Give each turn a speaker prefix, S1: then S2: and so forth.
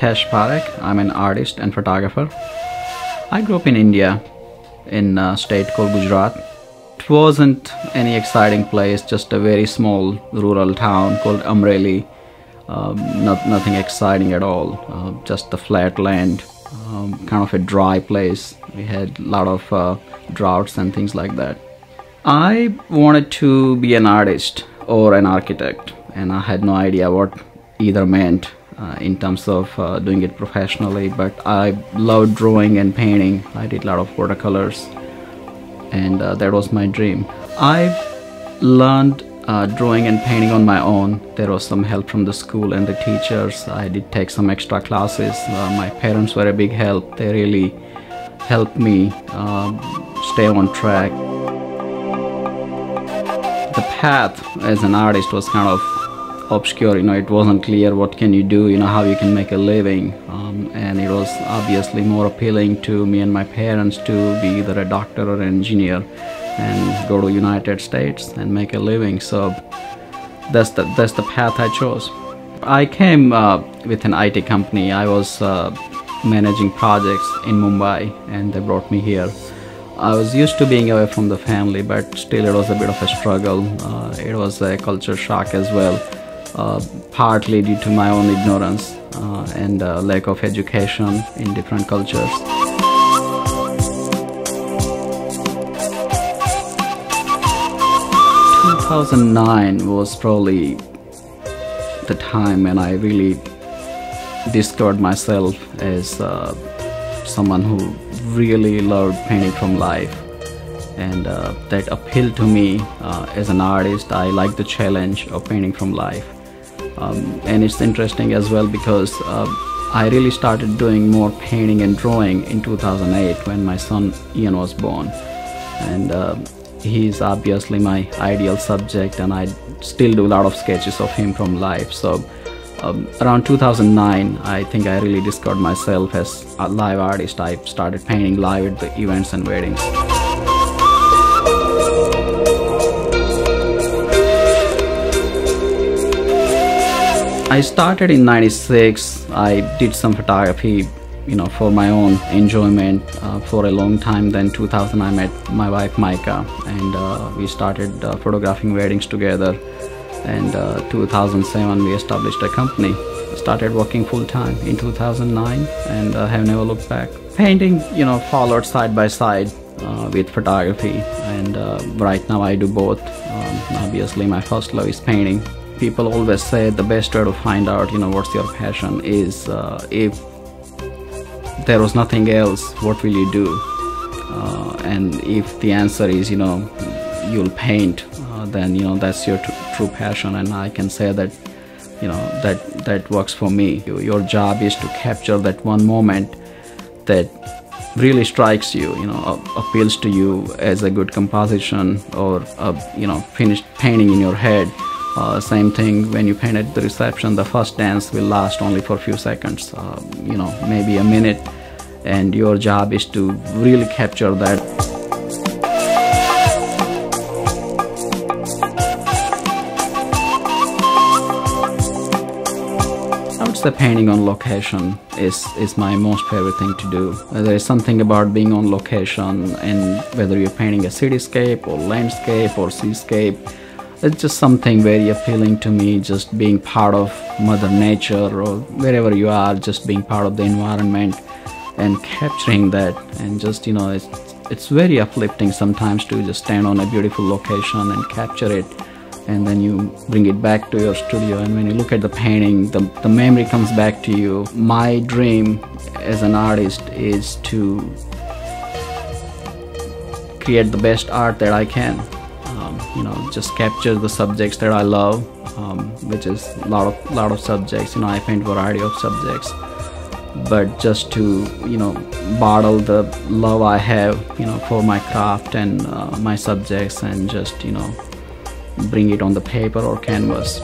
S1: Hitesh Parekh. I'm an artist and photographer. I grew up in India, in a state called Gujarat. It wasn't any exciting place, just a very small rural town called Amreli. Um, not, nothing exciting at all, uh, just the flat land, um, kind of a dry place. We had a lot of uh, droughts and things like that. I wanted to be an artist or an architect, and I had no idea what either meant uh, in terms of uh, doing it professionally. But I loved drawing and painting. I did a lot of watercolors, and uh, that was my dream. I learned uh, drawing and painting on my own. There was some help from the school and the teachers. I did take some extra classes. Uh, my parents were a big help. They really helped me um, stay on track. The path as an artist was kind of obscure you know it wasn't clear what can you do you know how you can make a living. Um, and it was obviously more appealing to me and my parents to be either a doctor or an engineer and go to united states and make a living. So that's the that's the path i chose. I came uh, with an it company. I was uh, managing projects in mumbai and they brought me here. I was used to being away from the family, but still it was a bit of a struggle. Uh, it was a culture shock as well. Uh, partly due to my own ignorance uh, and uh, lack of education in different cultures. Two thousand nine was probably the time when I really discovered myself as uh, someone who really loved painting from life and uh, that appealed to me uh, as an artist. I like the challenge of painting from life. Um, and it's interesting as well because uh, I really started doing more painting and drawing in 2008 when my son Ian was born. And uh, he's obviously my ideal subject, and I still do a lot of sketches of him from life. So um, around 2009, I think I really discovered myself as a live artist. I started painting live at the events and weddings. I started in 96. I did some photography, you know, for my own enjoyment uh, for a long time. Then 2000 I met my wife Maika and uh, we started uh, photographing weddings together. And uh, 2007 we established a company. Started working full time in 2009 and uh, have never looked back. Painting, you know, followed side by side uh, with photography and right now I do both. Um, obviously my first love is painting people always say the best way to find out you know what's your passion is uh, if there was nothing else what will you do? Uh, and if the answer is you know you'll paint uh, then you know that's your true passion. And i can say that you know that that works for me. Your job is to capture that one moment that really strikes you you know appeals to you as a good composition or a, you know finished painting in your head uh, same thing when you paint at the reception, the first dance will last only for a few seconds, uh, you know, maybe a minute, and your job is to really capture that. I would painting on location is, is my most favorite thing to do. There is something about being on location and whether you're painting a cityscape or landscape or seascape, it's just something very appealing to me just being part of mother nature or wherever you are just being part of the environment and capturing that and just you know it's it's very uplifting sometimes to just stand on a beautiful location and capture it and then you bring it back to your studio and when you look at the painting the, the memory comes back to you. My dream as an artist is to create the best art that i can you know just capture the subjects that I love um, which is a lot of lot of subjects you know I paint variety of subjects. But just to you know bottle the love I have you know for my craft and uh, my subjects and just you know bring it on the paper or canvas